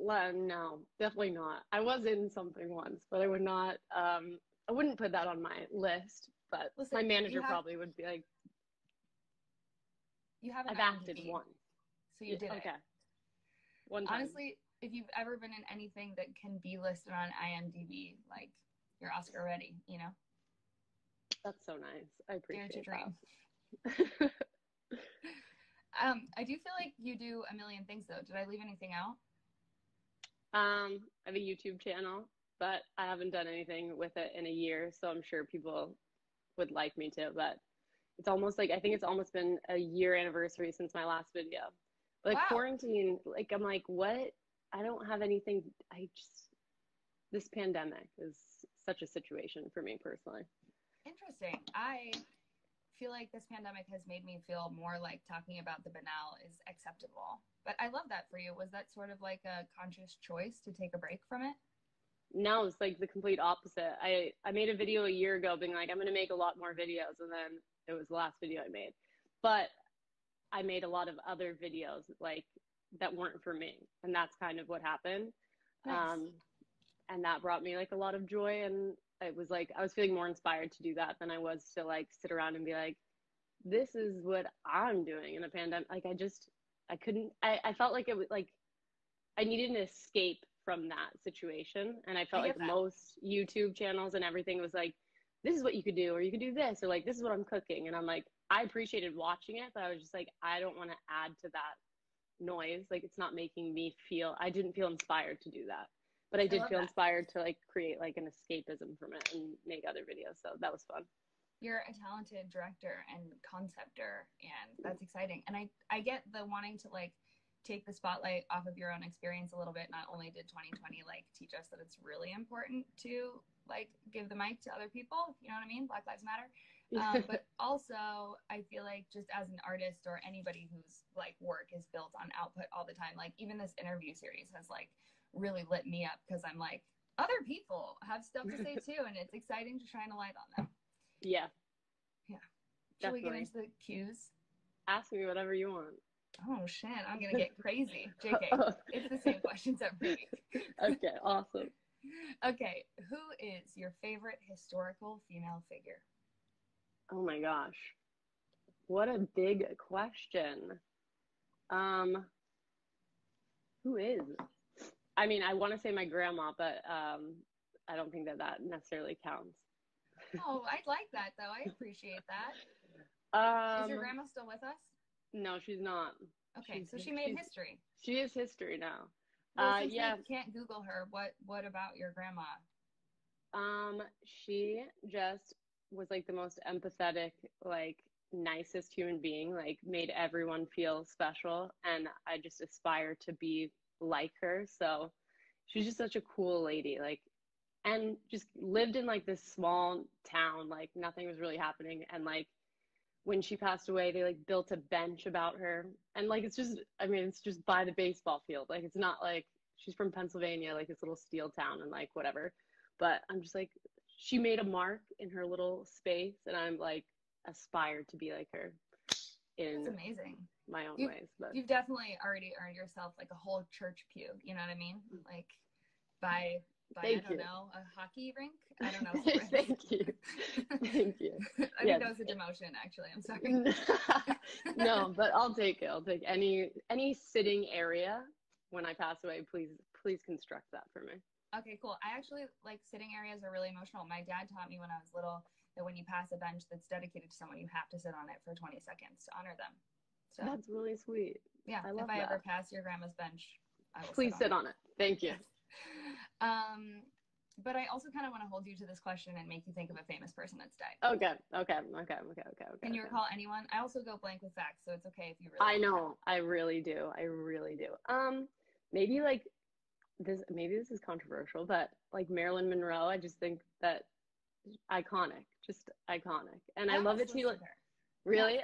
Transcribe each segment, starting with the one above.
no, definitely not. I was in something once, but I would not. Um, I wouldn't put that on my list. But Listen, my manager have- probably would be like, You have an "I've acted once." so you did it. okay. One time. Honestly, if you've ever been in anything that can be listed on IMDb, like you're Oscar ready, you know? that's so nice. I appreciate to dream. Um, I do feel like you do a million things though. Did I leave anything out? Um, I have a YouTube channel, but I haven't done anything with it in a year, so I'm sure people would like me to. But it's almost like I think it's almost been a year anniversary since my last video. Like Wow. quarantine, like I'm like, what? I don't have anything. I just this pandemic is such a situation for me personally. Interesting. I feel like this pandemic has made me feel more like talking about the banal is acceptable. But I love that for you. Was that sort of like a conscious choice to take a break from it? No, it's like the complete opposite. I I made a video a year ago being like I'm going to make a lot more videos and then it was the last video I made. But I made a lot of other videos like that weren't for me and that's kind of what happened. Nice. Um and that brought me like a lot of joy and it was like I was feeling more inspired to do that than I was to like sit around and be like this is what I'm doing in a pandemic. Like I just I couldn't I I felt like it was like I needed an escape from that situation. And I felt I like that. most YouTube channels and everything was like, this is what you could do, or you could do this, or like, this is what I'm cooking. And I'm like, I appreciated watching it, but I was just like, I don't want to add to that noise. Like, it's not making me feel, I didn't feel inspired to do that. But I did love feel that. inspired to like create like an escapism from it and make other videos. So that was fun. You're a talented director and conceptor, and that's exciting. And I, I get the wanting to like take the spotlight off of your own experience a little bit. Not only did 2020 like teach us that it's really important to like give the mic to other people, you know what I mean? Black Lives Matter. Um, but also, I feel like just as an artist or anybody whose like work is built on output all the time, like even this interview series has like really lit me up because I'm like, other people have stuff to say too, and it's exciting to shine a light on them. yeah. Yeah. Should we get into the cues? Ask me whatever you want. Oh shit, I'm gonna get crazy. JK, it's the same questions every week. okay. Awesome. Okay, who is your favorite historical female figure? Oh my gosh. What a big question. Um who is? I mean, I want to say my grandma, but um I don't think that that necessarily counts. Oh, I'd like that though. I appreciate that. Um Is your grandma still with us? No, she's not. Okay, she's- so she made history. She is history now. Well, uh yeah. we can't Google her, what what about your grandma? Um she just was like the most empathetic, like nicest human being, like made everyone feel special and I just aspire to be like her. So she's just such a cool lady, like and just lived in like this small town, like nothing was really happening and like when she passed away, they like built a bench about her. And like it's just I mean, it's just by the baseball field. Like it's not like she's from Pennsylvania, like this little steel town and like whatever. But I'm just like she made a mark in her little space and I'm like aspire to be like her That's in amazing. my own You- ways. But You've definitely already earned yourself like a whole church pew. You know what I mean? Mm. Like by by Thank I don't you. know a hockey rink. I don't know. thank you. Thank you. I think that was a demotion. Actually, I'm sorry. no, but I'll take it. I'll take any any sitting area when I pass away. Please, please construct that for me. Okay, cool. I actually like sitting areas are really emotional. My dad taught me when I was little that when you pass a bench that's dedicated to someone, you have to sit on it for 20 seconds to honor them. So That's really sweet. yeah, I if I ever pass your grandma's bench, I will Please sit on it. Thank you. Um, but I also kind of want to hold you to this question and make you think of a famous person that's died. Okay. Okay. Okay. Okay. Okay. Okay. Can you okay. recall anyone? I also go blank with facts, so it's okay if you really. I know. I really do. I really do. Um, maybe like this. Maybe this is controversial, but like Marilyn Monroe, I just think that iconic, just iconic, and I, love that she like really.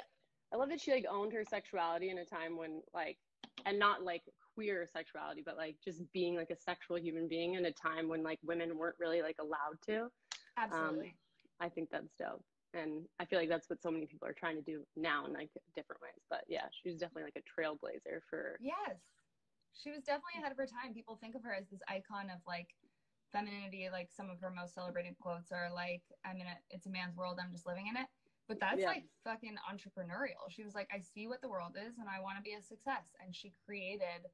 I love that she like owned her sexuality in a time when like, and not like queer sexuality, but like just being like a sexual human being in a time when like women weren't really like allowed to. Absolutely. Um, I think that's dope. And I feel like that's what so many people are trying to do now in like different ways. But yeah, she's definitely like a trailblazer for yes. she was definitely ahead of her time. People think of her as this icon of like femininity. Like some of her most celebrated quotes are like, "I'm in a, it's a man's world. I'm just living in it." But that's yeah. like fucking entrepreneurial. She was like, "I see what the world is, and I want to be a success." And she created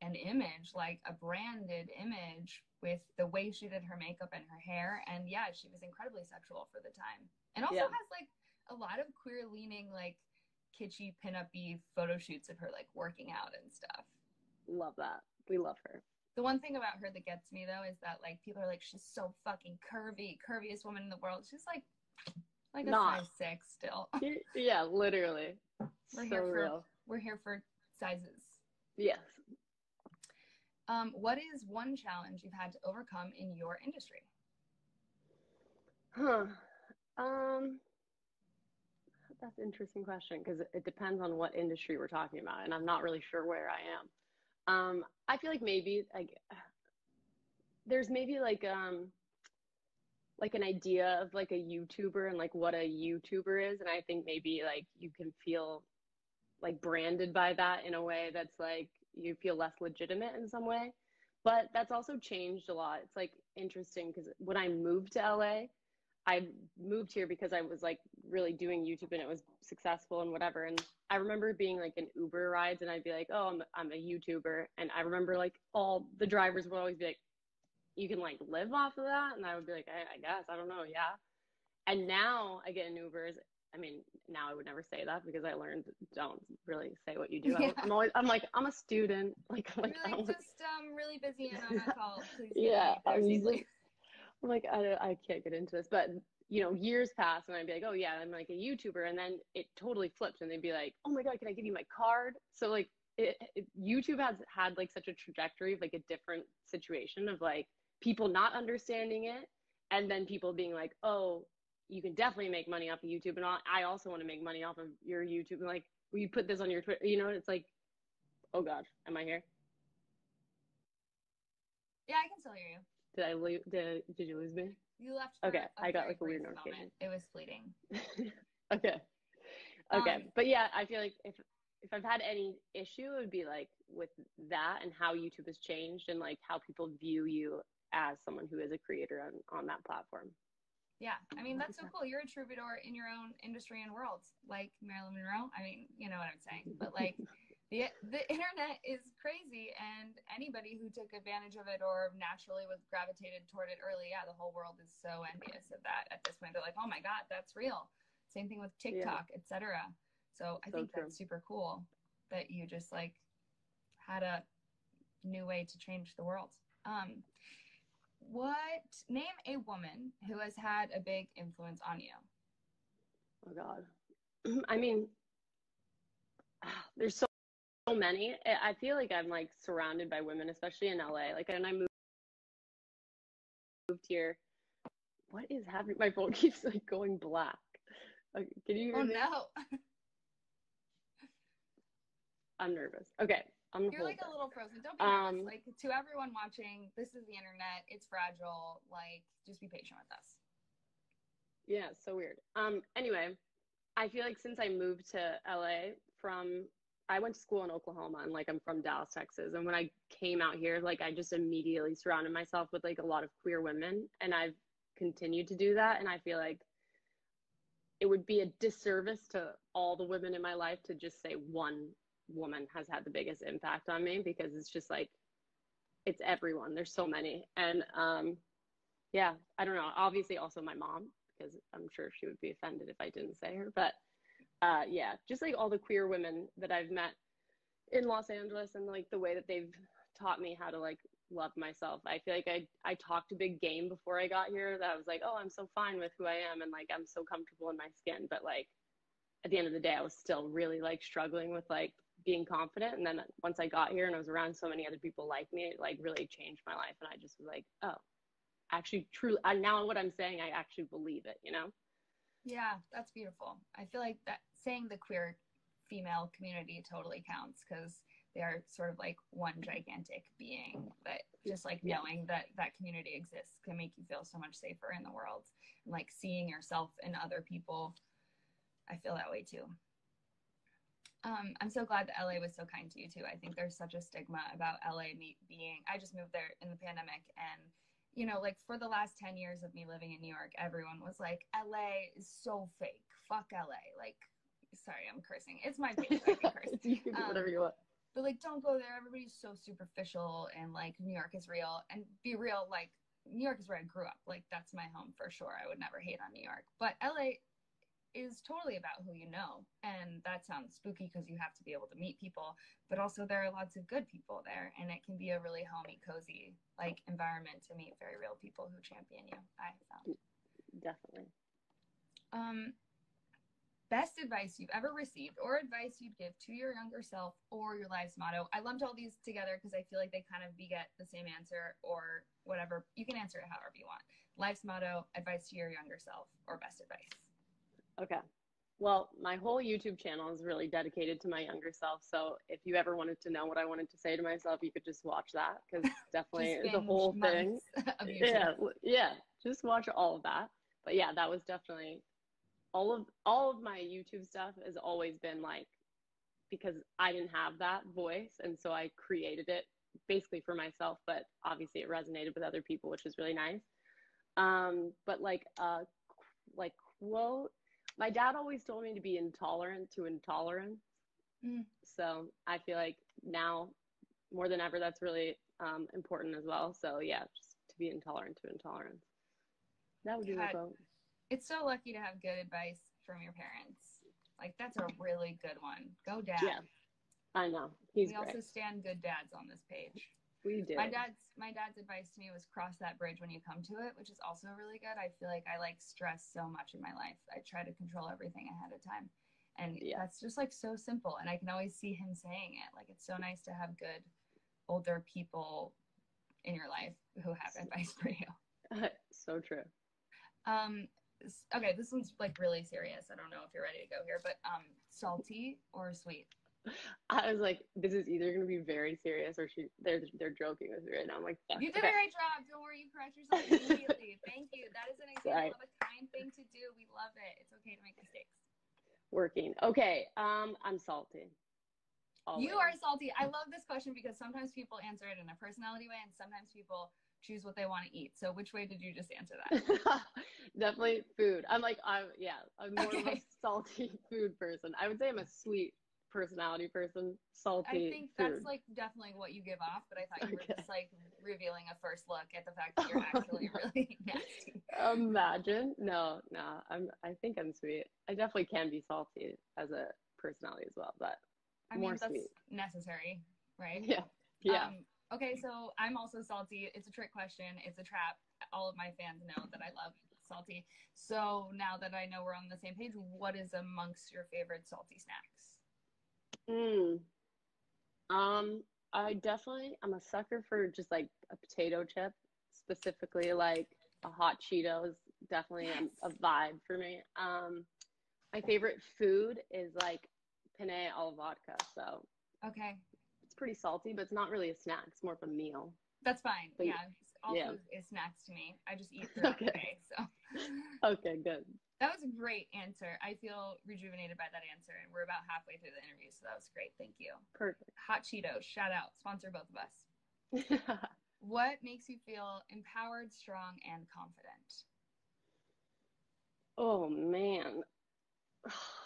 an image, like a branded image, with the way she did her makeup and her hair. And yeah, she was incredibly sexual for the time, and also yeah. has like a lot of queer leaning, like kitschy pinup photo shoots of her like working out and stuff. Love that. We love her. The one thing about her that gets me though is that like people are like she's so fucking curvy, curviest woman in the world. She's like like a Not. size six still. yeah, literally. We're so here for real. we're here for sizes. Yes. Um, what is one challenge you've had to overcome in your industry? Huh. Um that's an interesting question because it depends on what industry we're talking about and I'm not really sure where I am. Um, I feel like maybe like there's maybe like um like an idea of like a YouTuber and like what a YouTuber is, and I think maybe like you can feel like branded by that in a way that's like you feel less legitimate in some way. But that's also changed a lot. It's like interesting because when I moved to LA, I moved here because I was like really doing YouTube and it was successful and whatever. And I remember being like in Uber rides and I'd be like, oh, I'm, I'm a YouTuber. And I remember like all the drivers would always be like, you can like live off of that. And I would be like, I, I guess, I don't know. Yeah. And now I get in Ubers. I mean, now I would never say that because I learned don't really say what you do. Yeah. I'm always, I'm like, I'm a student. Like, I'm like, really, just um, really busy and on a call. Please yeah. I'm like, I'm like, I, I can't get into this, but you know, years pass and I'd be like, oh yeah, I'm like a YouTuber. And then it totally flips and they'd be like, oh my God, can I give you my card? So like it, it, YouTube has had like such a trajectory of like a different situation of like people not understanding it. And then people being like, oh, you can definitely make money off of YouTube. And I also want to make money off of your YouTube. And like, will you put this on your Twitter? You know, it's like, oh God, am I here? Yeah, I can still hear you. Did I lose? Did, did you lose me? You left. Okay, I got like a weird notification. It was fleeting. okay. Okay, um, but yeah, I feel like if if I've had any issue, it would be like with that and how YouTube has changed and like how people view you as someone who is a creator on, on that platform. Yeah, I mean that's so cool. You're a troubadour in your own industry and world, like Marilyn Monroe. I mean, you know what I'm saying, but like the the internet is crazy and anybody who took advantage of it or naturally was gravitated toward it early yeah the whole world is so envious of that at this point. They're like oh my god that's real. Same thing with tiktok yeah. etc so i so think true. that's super cool that you just like had a new way to change the world. Um what name a woman who has had a big influence on you. Oh god. I mean there's so so many. I feel like I'm like surrounded by women, especially in LA. Like, and I moved moved here. What is happening? My phone keeps like going black. Okay, can you oh, me? no. I'm nervous. Okay. I'm You're like a little frozen. Don't be nervous. Um, like to everyone watching, this is the internet. It's fragile. Like, just be patient with us. Yeah, so weird. Um. Anyway, I feel like since I moved to LA from I went to school in Oklahoma and like I'm from Dallas, Texas. And when I came out here, like I just immediately surrounded myself with like a lot of queer women and I've continued to do that. And I feel like it would be a disservice to all the women in my life to just say one woman has had the biggest impact on me because it's just like it's everyone. There's so many. And um yeah, I don't know. Obviously also my mom because I'm sure she would be offended if I didn't say her, but uh, yeah, just like all the queer women that I've met in Los Angeles and like the way that they've taught me how to like love myself. I feel like I I talked a big game before I got here that I was like, oh, I'm so fine with who I am and like I'm so comfortable in my skin. But like at the end of the day, I was still really like struggling with like being confident. And then once I got here and I was around so many other people like me, it like really changed my life. And I just was like, oh, actually, truly, now what I'm saying, I actually believe it, you know? Yeah, that's beautiful. I feel like that saying the queer female community totally counts because they are sort of like one gigantic being that just like knowing that that community exists can make you feel so much safer in the world and like seeing yourself in other people i feel that way too Um, I'm so glad that LA was so kind to you too. I think there's such a stigma about LA me being. I just moved there in the pandemic, and you know, like for the last ten years of me living in New York, everyone was like, "LA is so fake. Fuck LA." Like, sorry, I'm cursing. It's my page. I can curse. you can do whatever Um, you want. but like don't go there everybody's so superficial and like new york is real and be real like new york is where i grew up like that's my home for sure i would never hate on new york but la is totally about who you know and that sounds spooky because you have to be able to meet people but also there are lots of good people there and it can be a really homey cozy like environment to meet very real people who champion you i found Definitely. um, best advice you've ever received or advice you'd give to your younger self or your life's motto. I lumped all these together because I feel like they kind of beget the same answer or whatever. You can answer it however you want. Life's motto, advice to your younger self, or best advice. Okay. Well, my whole YouTube channel is really dedicated to my younger self. So if you ever wanted to know what I wanted to say to myself, you could just watch that because definitely the whole thing. Yeah, yeah. Just watch all of that. But yeah, that was definitely all of all of my YouTube stuff has always been like because I didn't have that voice, and so I created it basically for myself. But obviously, it resonated with other people, which is really nice. Um, but like uh, like quote, my dad always told me to be intolerant to intolerance. Mm. So I feel like now more than ever, that's really um, important as well. So yeah, just to be intolerant to intolerance. That would be my God. It's so lucky to have good advice from your parents. Like that's a really good one. Go dad. Yeah, I know. He's we great. also stand good dads on this page. we do. My dad's my dad's advice to me was cross that bridge when you come to it, which is also really good. I feel like I like stress so much in my life. I try to control everything ahead of time. And Yeah. that's just like so simple. And I can always see him saying it. Like it's so nice to have good older people in your life who have advice for you. so true. Um okay, this one's like really serious. I don't know if you're ready to go here, but um salty or sweet? I was like, this is either going to be very serious or she they're they're joking with me right now. I'm like, fuck. You did Okay. a great job. Don't worry, you correct yourself immediately. Thank you. That is an Sorry. example of a kind thing to do. We love it. It's okay to make mistakes. Working. Okay. Um, I'm salty. You are salty. I love this question because sometimes people answer it in a personality way and sometimes people choose what they want to eat. So which way did you just answer that? Definitely food. I'm like, I'm yeah, I'm more of a salty food person. I would say I'm a sweet personality person. Salty I think food. that's like definitely what you give off, but I thought you were just like revealing a first look at the fact that you're actually really nasty. Imagine. No, no. I'm. I think I'm sweet. I definitely can be salty as a personality as well, but I mean, that's sweet. necessary, right? yeah, yeah. Um, okay, so I'm also salty. It's a trick question. It's a trap. All of my fans know that I love salty. So now that I know we're on the same page, what is amongst your favorite salty snacks? Mm. Um, I definitely. I'm a sucker for just like a potato chip, specifically like a hot Cheetos. Definitely a, a vibe for me. Um, my favorite food is like penne alla vodka. So Okay, it's pretty salty, but it's not really a snack. It's more of a meal. that's fine. But- yeah, all yeah. food is snacks to me. I just eat throughout the Okay. day. So Okay, good. that was a great answer. I feel rejuvenated by that answer, and we're about halfway through the interview, so that was great. Thank you. Perfect. Hot Cheetos, shout out, sponsor both of us. What makes you feel empowered, strong, and confident? oh man.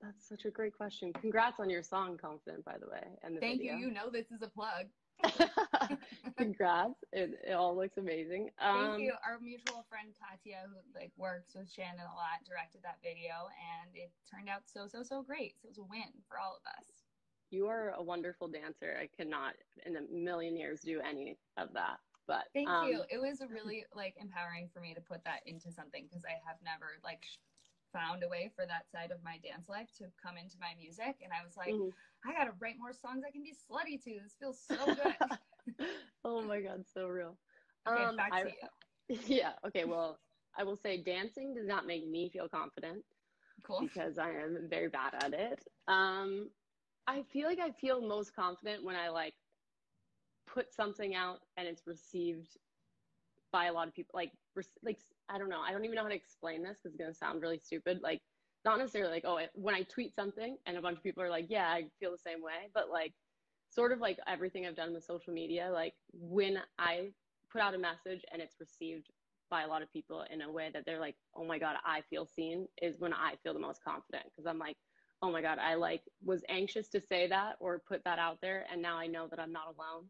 That's such a great question. Congrats on your song, Confident, by the way, and the Thank video. you. You know this is a plug. Congrats. It, it all looks amazing. Thank Um, you. Our mutual friend Katya, who like works with Shannon a lot, directed that video, and it turned out so so so great. So it was a win for all of us. You are a wonderful dancer. I cannot not in a million years do any of that. But Thank um, you. It was really like empowering for me to put that into something because I have never like sh- found a way for that side of my dance life to come into my music, and I was like, mhm. I gotta write more songs I can be slutty to. This feels so good. oh my god, so real. okay, Um, back I- to you. Yeah. Okay. Well, I will say dancing does not make me feel confident Cool. because I am very bad at it. Um, I feel like I feel most confident when I like put something out and it's received by a lot of people. Like, like I don't know. I don't even know how to explain this because it's gonna sound really stupid. Like, not necessarily like, oh, when I tweet something and a bunch of people are like, yeah, I feel the same way, but like sort of like everything I've done with social media, like when I put out a message and it's received by a lot of people in a way that they're like, oh my God, I feel seen is when I feel the most confident because I'm like, oh my God, I like was anxious to say that or put that out there. And now I know that I'm not alone.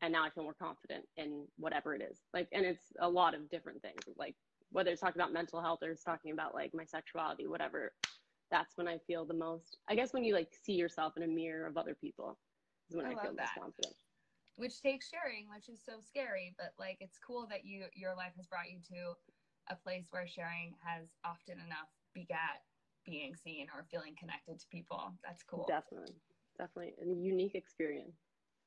And now I feel more confident in whatever it is. Like, and it's a lot of different things, like whether it's talking about mental health or it's talking about like my sexuality, whatever. That's when I feel the most, I guess, when you like see yourself in a mirror of other people is when I, I feel that. most confident which takes sharing, which is so scary. But like, it's cool that you your life has brought you to a place where sharing has often enough begat being seen or feeling connected to people. That's cool. Definitely, definitely a unique experience.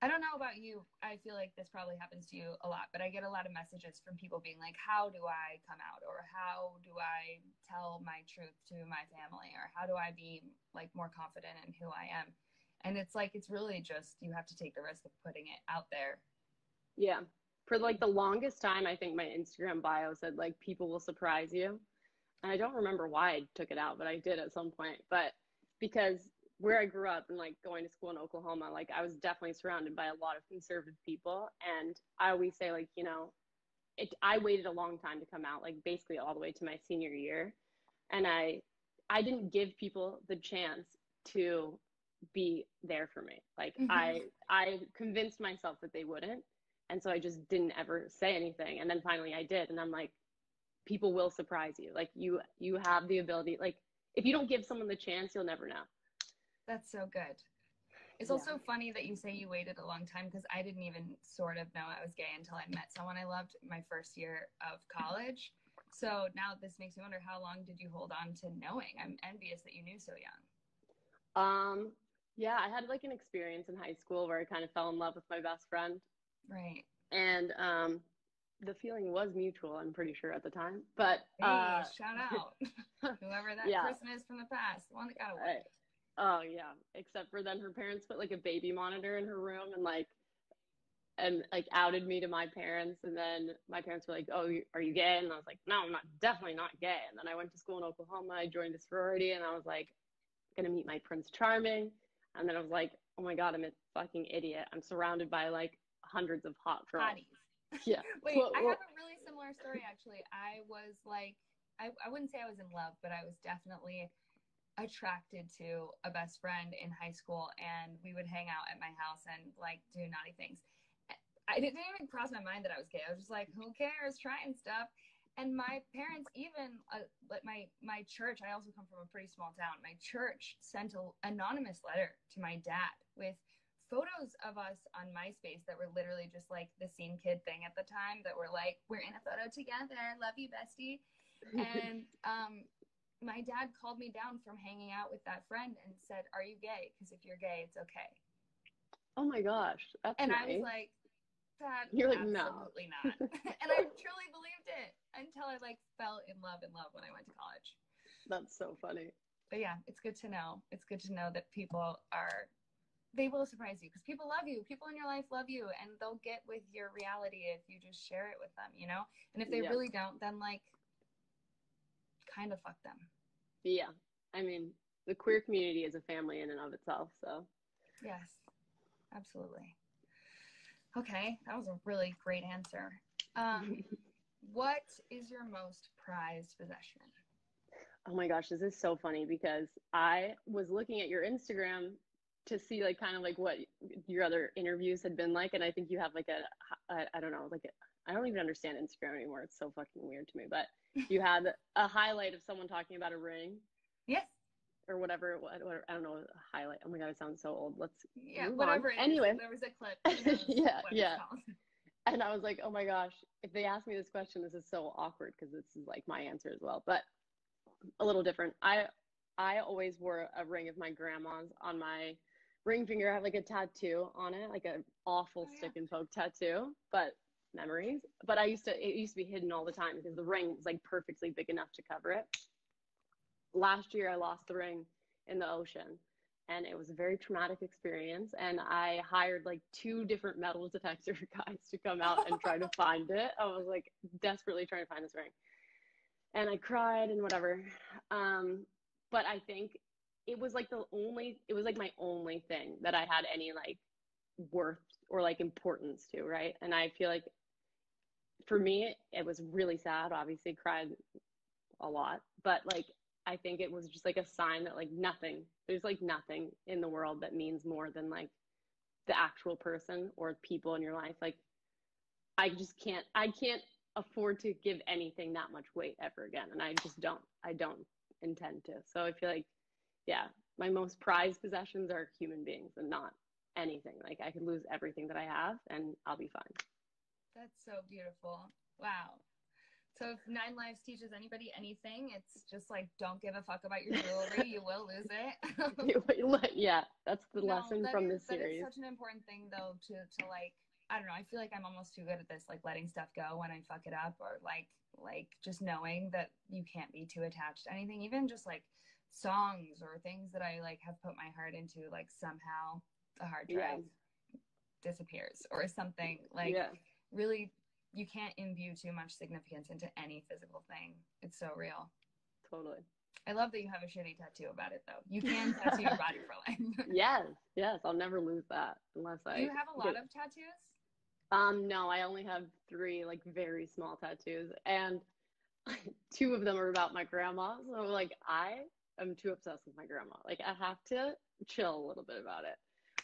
I don't know about you. I feel like this probably happens to you a lot, but I get a lot of messages from people being like, "How do I come out?" or "How do I tell my truth to my family?" or "How do I be like more confident in who I am?" and it's like it's really just you have to take the risk of putting it out there yeah for like the longest time i think my instagram bio said like people will surprise you and i don't remember why i took it out but i did at some point but because where i grew up and like going to school in oklahoma like i was definitely surrounded by a lot of conservative people and i always say like you know it i waited a long time to come out like basically all the way to my senior year and i i didn't give people the chance to be there for me. Like mm-hmm. I I convinced myself that they wouldn't. And so I just didn't ever say anything. And then finally I did. And I'm like, people will surprise you. Like you you have the ability, like if you don't give someone the chance, you'll never know. That's so good. It's yeah. also funny that you say you waited a long time because I didn't even sort of know I was gay until I met someone I loved my first year of college. So now this makes me wonder how long did you hold on to knowing? I'm envious that you knew so young. Um, yeah, I had like an experience in high school where I kind of fell in love with my best friend. Right. And um, the feeling was mutual, I'm pretty sure at the time. But hey, uh, shout out whoever that yeah. person is from the past, the one that got away. Oh yeah, except for then her parents put like a baby monitor in her room and like and like outed me to my parents and then my parents were like oh are you gay and i was like no i'm not definitely not gay and then i went to school in oklahoma i joined a sorority and i was like gonna meet my prince charming and then I was like, oh my God, I'm a fucking idiot. I'm surrounded by like hundreds of hot girls. Hotties. Yeah. Wait, well, I have a really similar story actually. I was like, I, I wouldn't say I was in love, but I was definitely attracted to a best friend in high school and we would hang out at my house and like do naughty things. I didn't even cross my mind that I was gay. I was just like, who cares? Trying stuff and my parents even uh, like my my church i also come from a pretty small town my church sent an anonymous letter to my dad with photos of us on myspace that were literally just like the scene kid thing at the time that were like we're in a photo together love you bestie and um my dad called me down from hanging out with that friend and said are you gay because if you're gay it's okay oh my gosh that's and nice. i was like that you're like no absolutely not and i truly believed it until I like fell in love in love when I went to college. That's so funny. But yeah, it's good to know. It's good to know that people are they will surprise you because people love you. People in your life love you and they'll get with your reality if you just share it with them, you know? And if they yeah. really don't, then like kind of fuck them. Yeah. I mean, the queer community is a family in and of itself, so. Yes. Absolutely. Okay, that was a really great answer. Um, what is your most prized possession? Oh my gosh, this is so funny because I was looking at your Instagram to see like kind of like what your other interviews had been like and I think you have like a I, I don't know, like I don't even understand Instagram anymore. It's so fucking weird to me, but you had a highlight of someone talking about a ring. Yes. Or whatever, whatever, I don't know, highlight. Oh my god, I sound so old. Let's yeah, whatever. Anyway, there was a clip. yeah, yeah and I was like, oh my gosh, if they ask me this question, this is so awkward because this is like my answer as well, but a little different. I I always wore a ring of my grandma's on my ring finger. I have like a tattoo on it, like an awful oh, yeah. stick and poke tattoo, but memories. But I used to it used to be hidden all the time because the ring was like perfectly big enough to cover it. Last year I lost the ring in the ocean and it was a very traumatic experience and i hired like two different metal detector guys to come out and try to find it i was like desperately trying to find this ring and i cried and whatever um, but I think it was like the only it was like my only thing that I had any like worth or like importance to, right? And I feel like for me it was really sad, obviously cried a lot, but like I think it was just like a sign that like nothing there's like nothing in the world that means more than like the actual person or people in your life. Like I just can't I can't afford to give anything that much weight ever again and I just don't I don't intend to. So I feel like yeah, my most prized possessions are human beings and not anything. Like I could lose everything that I have and I'll be fine. That's so beautiful. Wow. So if Nine Lives teaches anybody anything, it's just like don't give a fuck about your jewelry. you will lose it. yeah, that's the no, lesson that from is, this series. It's such an important thing though to to like I don't know. I feel like I'm almost too good at this, like letting stuff go when I fuck it up, or like like just knowing that you can't be too attached to anything, even just like songs or things that I like have put my heart into. Like somehow the hard drive yeah. disappears or something. Like yeah. Really, you can't imbue too much significance into any physical thing. It's so real. Totally. I love that you have a shitty tattoo about it, though. You can tattoo your body for life. yes, yes, I'll never lose that unless I. Do you have a lot of tattoos? Um, no, I only have three like very small tattoos, and two of them are about my grandma. So like I am too obsessed with my grandma. Like I have to chill a little bit about it.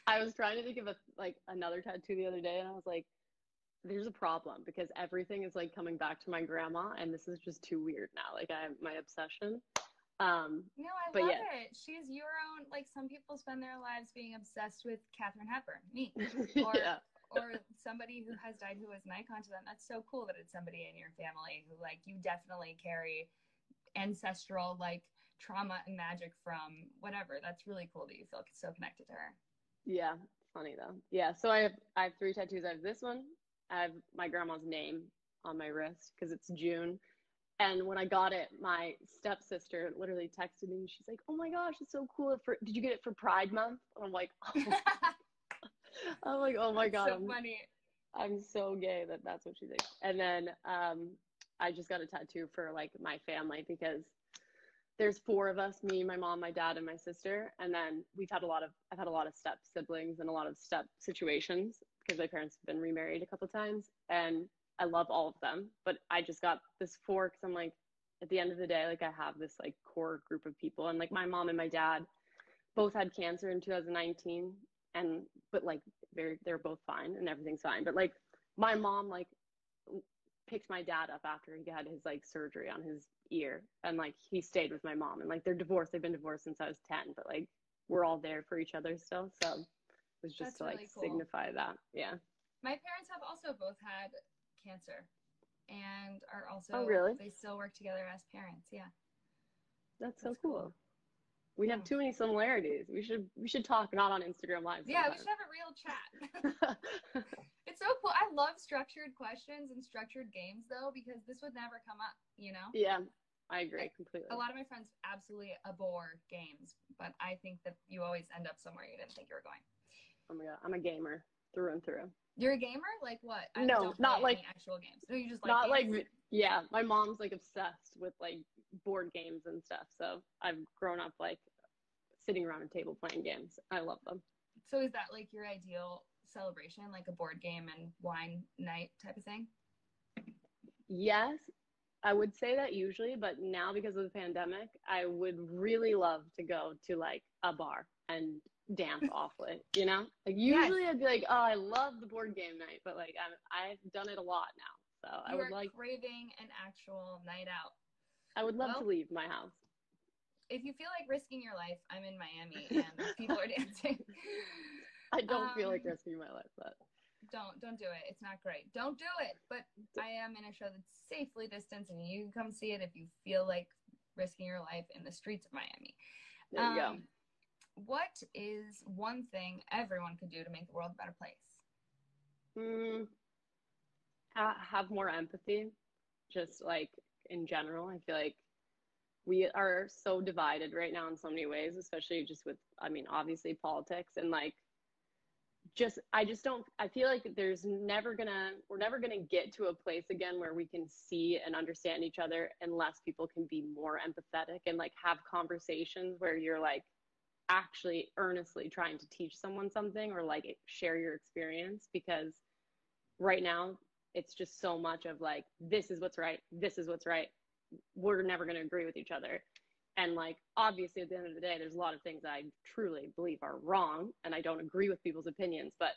I was trying to think of a like another tattoo the other day, and I was like, "There's a problem because everything is like coming back to my grandma, and this is just too weird now. Like I my obsession." Um, no, I love yeah. it. She's your own. Like some people spend their lives being obsessed with katharine Hepburn, me, or yeah or somebody who has died who was an icon to them. That's so cool that it's somebody in your family who like you definitely carry ancestral like trauma and magic from whatever. That's really cool that you feel so connected to her. Yeah, funny though. Yeah, so I have I have three tattoos. I have this one. I have my grandma's name on my wrist because it's June. And when I got it, my stepsister literally texted me. and She's like, "Oh my gosh, it's so cool! For did you get it for Pride Month?" And I'm like, oh. I'm like, oh my god, so I'm, funny. I'm so gay that that's what she thinks. And then um, I just got a tattoo for like my family because there's four of us me my mom my dad and my sister and then we've had a lot of i've had a lot of step siblings and a lot of step situations because my parents have been remarried a couple times and i love all of them but i just got this four because i'm like at the end of the day like i have this like core group of people and like my mom and my dad both had cancer in 2019 and but like they're they're both fine and everything's fine but like my mom like picked my dad up after he had his like surgery on his ear and like he stayed with my mom and like they're divorced they've been divorced since i was 10 but like we're all there for each other still so was just That's to like really cool. signify that yeah my parents have also both had cancer and are also oh really they still work together as parents yeah that's, That's so cool. cool. We have too many similarities. We should we should talk not on Instagram Live. Yeah, we should have a real chat. it's so cool. I love structured questions and structured games though because this would never come up, you know? Yeah. I agree like, completely. A lot of my friends absolutely abhor games, but I think that you always end up somewhere you didn't think you were going. Oh my god, I'm a gamer through and through. You're a gamer? Like what? I no, not like actual games. No, you just like not games? like yeah. My mom's like obsessed with like board games and stuff. So I've grown up like sitting around a table playing games. I love them. So is that like your ideal celebration, like a board game and wine night type of thing? Yes, I would say that usually, but now because of the pandemic, I would really love to go to like a bar and dance awfully, you know? Like usually yes. I'd be like, oh, I love the board game night, but like I'm, I've done it a lot now. So you I would like craving an actual night out. I would love well, to leave my house if you feel like risking your life, I'm in Miami and people are dancing. I don't um, feel like um, risking my life, but don't don't do it. It's not great. Don't do it. But I am in a show that's safely distanced, and you can come see it if you feel like risking your life in the streets of Miami. There you um, go. What is one thing everyone could do to make the world a better place? Mm, have more empathy, just like in general. I feel like we are so divided right now in so many ways, especially just with, I mean, obviously politics and like just I just don't I feel like there's never gonna we're never gonna get to a place again where we can see and understand each other unless people can be more empathetic and like have conversations where you're like actually earnestly trying to teach someone something or like share your experience because right now it's just so much of like this is what's right this is what's right we're never going to agree with each other. And like obviously at the end of the day there's a lot of things i truly believe are wrong and i don't agree with people's opinions but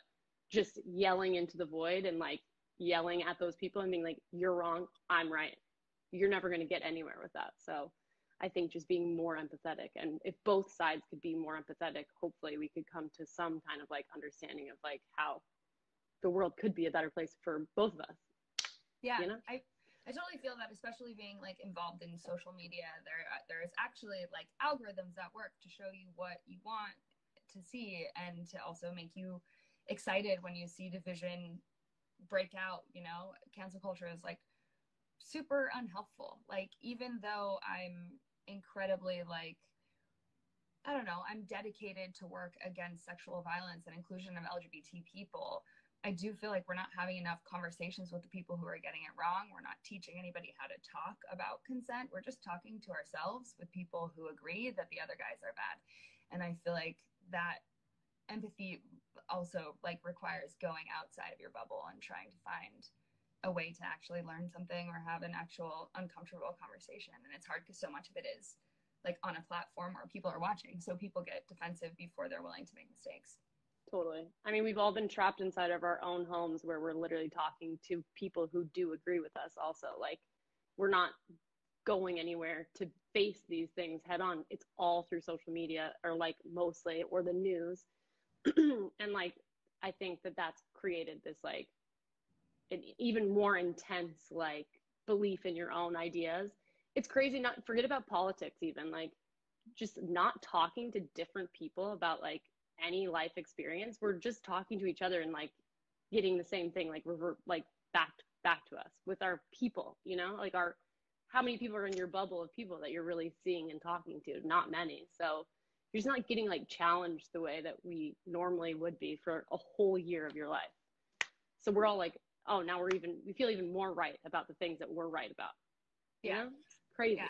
just yelling into the void and like yelling at those people and being like you're wrong i'm right. You're never going to get anywhere with that. So i think just being more empathetic and if both sides could be more empathetic hopefully we could come to some kind of like understanding of like how the world could be a better place for both of us yeah you know? i I totally feel that, especially being like involved in social media, there uh, there is actually like algorithms that work to show you what you want to see and to also make you excited when you see division break out. You know, cancel culture is like super unhelpful. Like even though I'm incredibly like I don't know, I'm dedicated to work against sexual violence and inclusion of LGBT people. I do feel like we're not having enough conversations with the people who are getting it wrong. We're not teaching anybody how to talk about consent. We're just talking to ourselves with people who agree that the other guys are bad. And I feel like that empathy also like requires going outside of your bubble and trying to find a way to actually learn something or have an actual uncomfortable conversation. And it's hard because so much of it is like on a platform where people are watching. So people get defensive before they're willing to make mistakes. Totally. I mean, we've all been trapped inside of our own homes where we're literally talking to people who do agree with us, also. Like, we're not going anywhere to face these things head on. It's all through social media, or like mostly, or the news. and like, I think that that's created this like an even more intense like belief in your own ideas. It's crazy. Not forget about politics, even like just not talking to different people about like any life experience we're just talking to each other and like getting the same thing like revert like back back to us with our people you know like our how many people are in your bubble of people that you're really seeing and talking to not many so you're just not getting like challenged the way that we normally would be for a whole year of your life so we're all like oh now we're even we feel even more right about the things that we're right about yeah you know? it's crazy yeah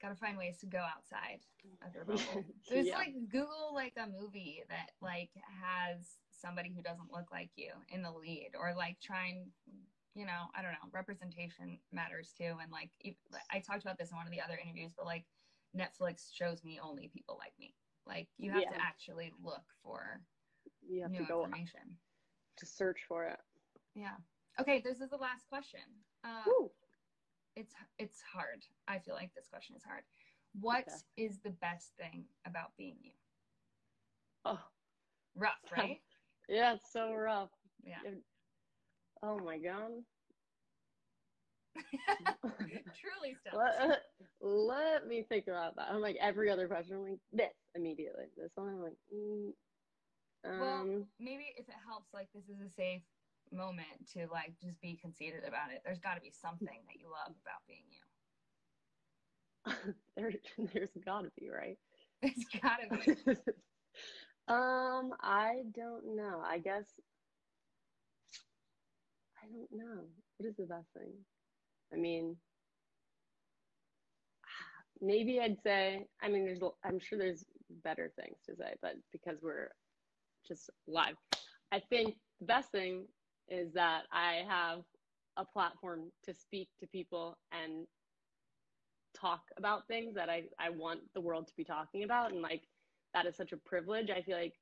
gotta find ways to go outside of your bubble. There's yeah. like Google like a movie that like has somebody who doesn't look like you in the lead, or like trying, you know, I don't know, representation matters too. And like I talked about this in one of the other interviews, but like Netflix shows me only people like me. Like you have yeah. to actually look for you have new to go information to search for it. Yeah. Okay, this is the last question. Um, it's it's hard. I feel like this question is hard. What okay. is the best thing about being you? Oh, rough, right? yeah, it's so rough. Yeah. oh my god. Truly stuff. Let, let, me think about that. I'm like every other question. I'm like this immediately. This one. I'm like. Mm, um, well, maybe if it helps, like this is a safe moment to like just be conceited about it. There's got to be something that you love about being you. there, there's got to be, right? There's got to be. um, I don't know. I guess I don't know. What is the best thing? I mean, maybe I'd say. I mean, there's. I'm sure there's better things to say, but because we're just live, I think the best thing is that I have a platform to speak to people and talk about things that I, I want the world to be talking about. And like, that is such a privilege. I feel like,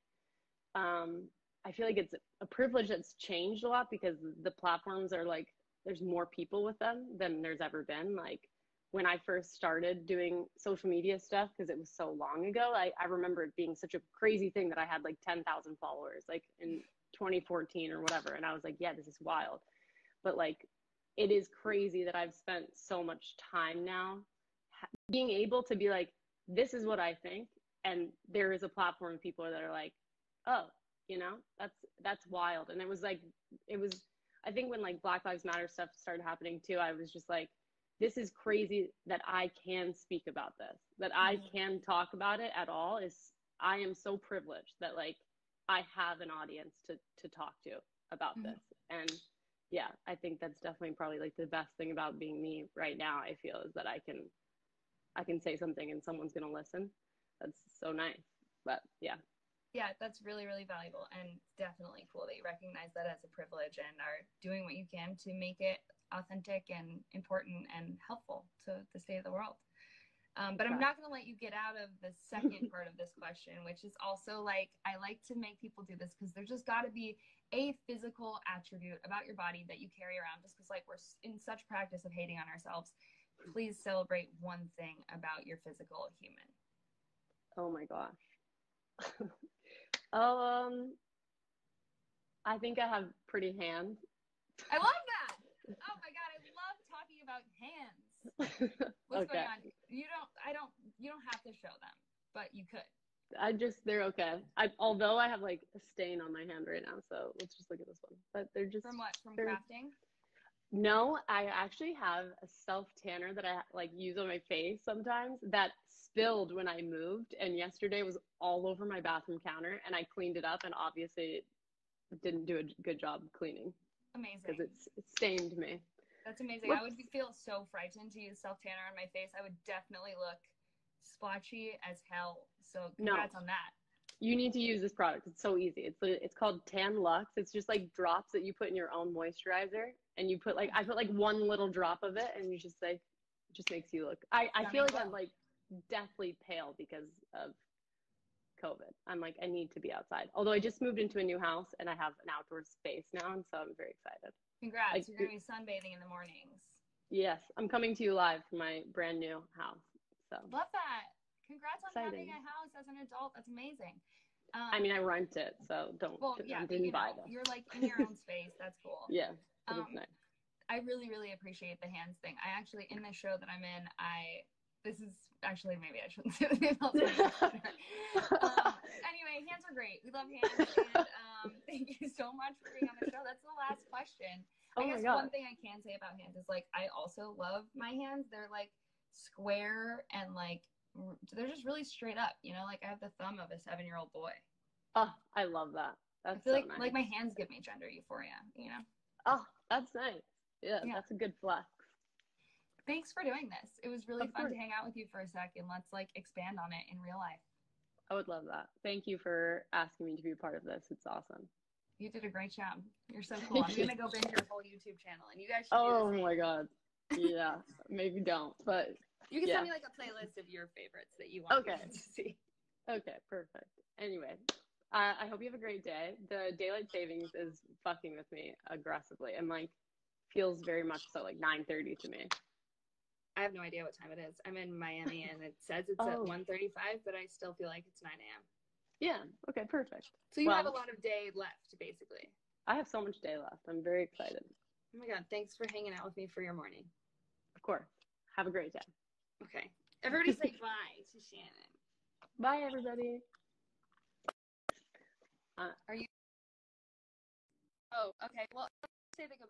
um, I feel like it's a privilege that's changed a lot because the platforms are like, there's more people with them than there's ever been. Like when I first started doing social media stuff, because it was so long ago, I, I remember it being such a crazy thing that I had like 10,000 followers. Like, in 2014 or whatever. And I was like, yeah, this is wild. But like, it is crazy that I've spent so much time now being able to be like, this is what I think. And there is a platform of people that are like, oh, you know, that's, that's wild. And it was like, it was, I think when like Black Lives Matter stuff started happening too, I was just like, this is crazy that I can speak about this, that I mm-hmm. can talk about it at all is I am so privileged that like I have an audience to to talk to about Mhm. this. And yeah, I think that's definitely probably like the best thing about being me right now, I feel is that I can I can say something and someone's gonna listen. That's so nice. But yeah. Yeah, that's really, really valuable and definitely cool that you recognize that as a privilege and are doing what you can to make it authentic and important and helpful to the state of the world. Um, but I'm not going to let you get out of the second part of this question, which is also like I like to make people do this because there's just got to be a physical attribute about your body that you carry around just because like we're in such practice of hating on ourselves. Please celebrate one thing about your physical human. Oh my gosh. um I think I have pretty hands. I love that. Oh my god, I love talking about hands. What's okay. going on? You don't. I don't. You don't have to show them, but you could. I just they're okay. I although I have like a stain on my hand right now, so let's just look at this one. But they're just From what? From crafting. No, I actually have a self tanner that I like use on my face sometimes that spilled when I moved and yesterday was all over my bathroom counter and I cleaned it up and obviously it didn't do a good job cleaning Amazing. because it's it stained me. That's amazing. I would feel so frightened to use self tanner on my face. I would definitely look splotchy as hell. So No. congrats on that. You need to use this product. It's so easy. It's it's called Tan Luxe. It's just like drops that you put in your own moisturizer and you put like I put like one little drop of it and you just like it just makes you look I, I feel like I'm like deathly pale because of COVID. I'm like I need to be outside. Although I just moved into a new house and I have an outdoor space now and so I'm very excited. Congrats. Like, You're gonna be sunbathing in the mornings. Yes, I'm coming to you live from my brand new house. So Love that. Congrats on Exciting. having a house as an adult. That's amazing. Um, I mean I rent it, so don't well, yeah, didn't you buy know, this. you're like in your own space. That's cool. Yeah, Um, nice. I really, really appreciate the hands thing. I actually, in the show that I'm in, I this is actually maybe I shouldn't say this. I'll say this later. um, anyway, hands are great. We love hands, and um, thank you so much for being on the show. That's the last question. oh I my guess god. one thing I can say about hands is like I also love my hands. They're like square and like they're just really straight up. You know, like I have the thumb of a seven year old boy. Oh, I love that. I That's feel so like nice. like my hands give me gender euphoria. You know. Oh, that's nice. Yeah, Yeah. that's a good flex. Thanks for doing this. It was really Of fun course. to hang out with you for a second. Let's like expand on it in real life. I would love that. Thank you for asking me to be a part of this. It's awesome. You did a great job. You're so cool. I'm gonna go binge your whole YouTube channel, and you guys should. Oh do the same. my god. Yeah, maybe don't, but You can yeah. send me like a playlist of your favorites that you want Okay. to see. okay, perfect. Anyway, I, I hope you have a great day. The daylight savings is fucking with me aggressively, and like feels very much so like 9:30 to me. I have no idea what time it is. I'm in Miami, and it says it's Oh. at 1:35, but I still feel like it's 9 a.m. Yeah. Okay. Perfect. So you Well- have a lot of day left, basically. I have so much day left. I'm very excited. Oh my god! Thanks for hanging out with me for your morning. Of course. Have a great day. Okay. Everybody say bye to Shannon. Bye, everybody. Uh, are you? Oh, okay. Well, say the goodbye.